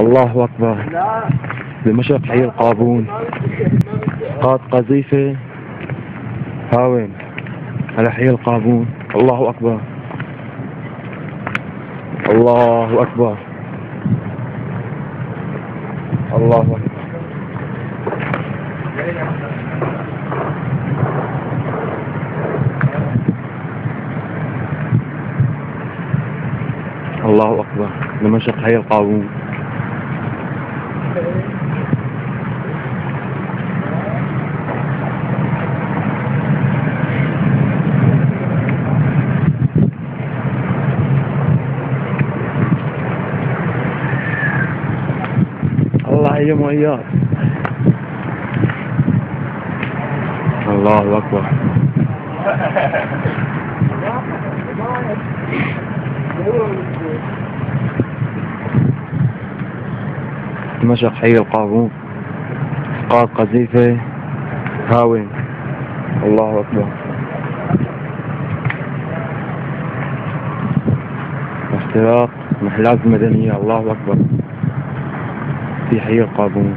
الله أكبر. دمشق حي القابون. قاد قذيفة. هاون على حي القابون. الله أكبر. الله أكبر. الله أكبر. الله أكبر. دمشق حي القابون. الله يا مؤياد الله أكبر دمشق حي القابون قاد قذيفة هاون. الله أكبر. اختراق محلات المدنية الله أكبر. في حي القابون